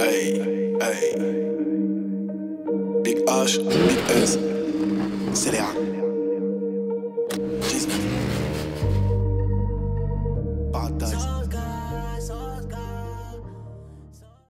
Hey, hey. Big H, Big S, CDA. Disney. Paradise.